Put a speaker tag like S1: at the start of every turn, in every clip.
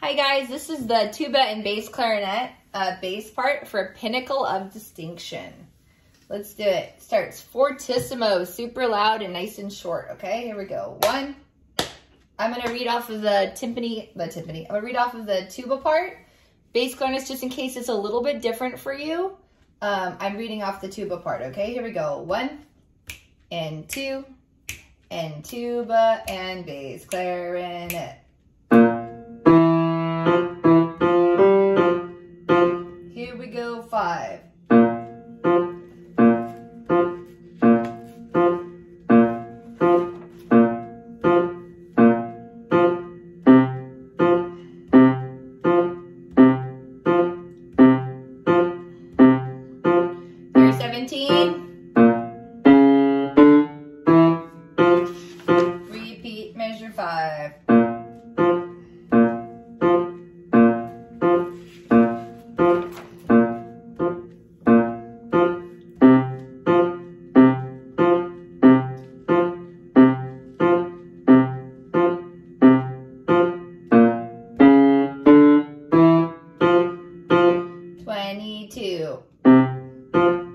S1: Hi guys, this is the tuba and bass clarinet uh, bass part for Pinnacle of Distinction. Let's do it. Starts fortissimo, super loud and nice and short. Okay, here we go. One. I'm gonna read off of the timpani, the timpani. I'm gonna read off of the tuba part. Bass clarinet, just in case it's a little bit different for you. Um, I'm reading off the tuba part. Okay, here we go. One and two and tuba and bass clarinet. Five. よ。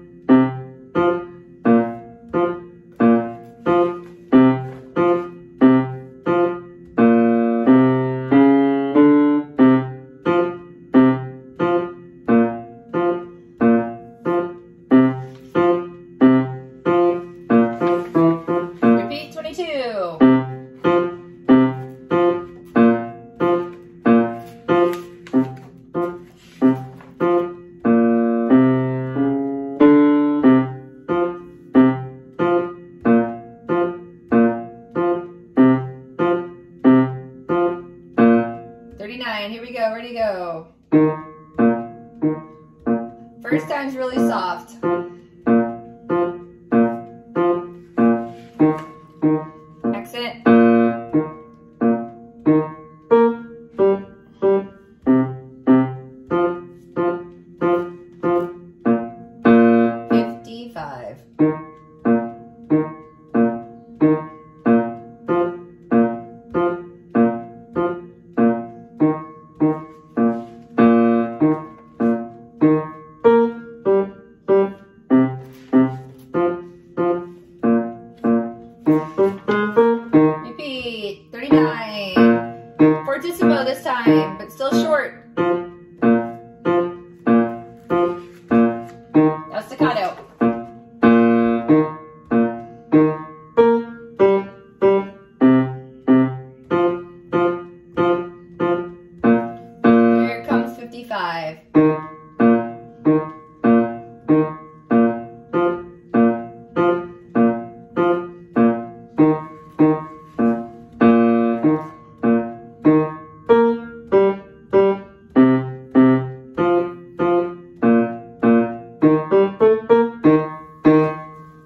S1: Here we go. Ready to go. First time's really soft.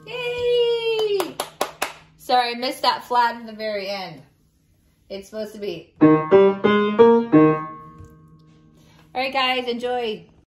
S1: Yay! Sorry, I missed that flat in the very end. It's supposed to be. Right, guys, enjoy.